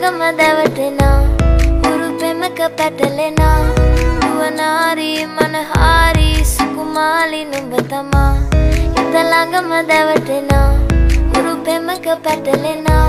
ළඟම දැවටෙනා උරු පෙමක පැටලෙනා නුවනාරි මනහාරි සුකුමාලි නුඹ තමා හිත ළඟම දැවටෙනා උරු පෙමක පැටලෙනා